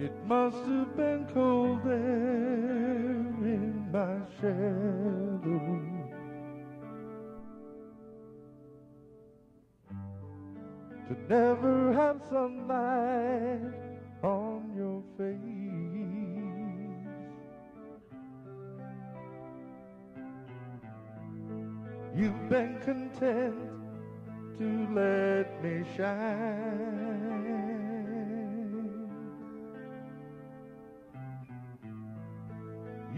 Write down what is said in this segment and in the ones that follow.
It must have been cold there in my shadow. To never have sunlight on your face. You've been content to let me shine.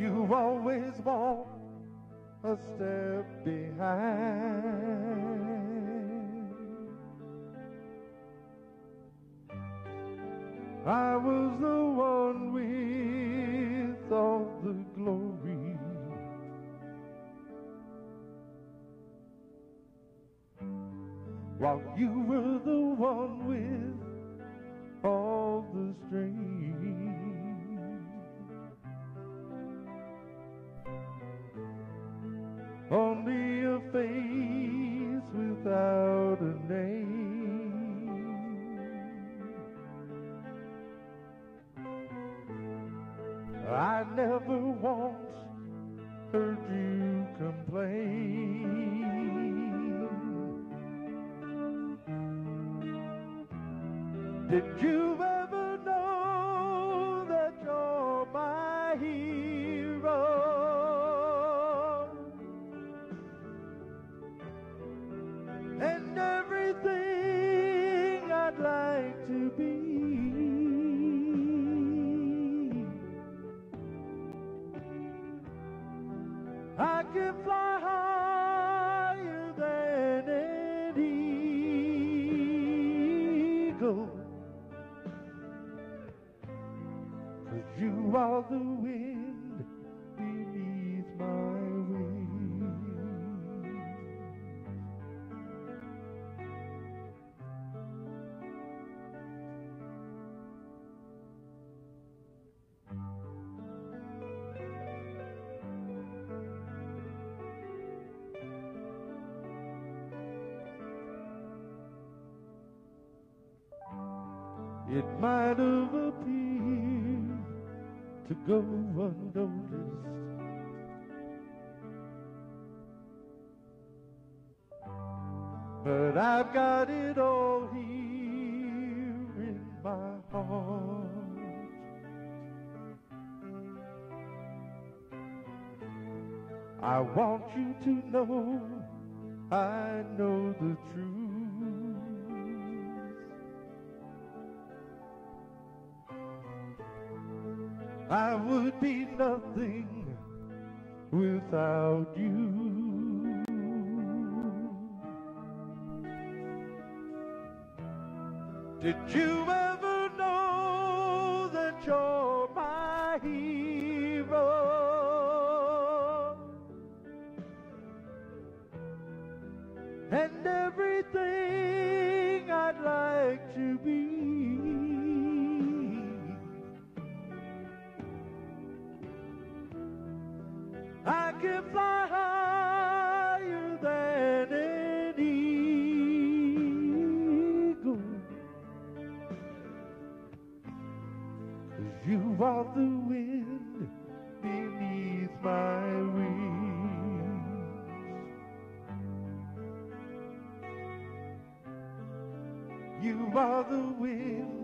You always walk a step behind. I was the one with all the glory. While you were the one with all the I never once heard you complain. Did you I can fly higher than an eagle. Cause you are the wind It might have appeared to go unnoticed. But I've got it all here in my heart. I want you to know I know the truth. I would be nothing without you. Did you can fly higher than an eagle. Cause you are the wind beneath my wings. You are the wind.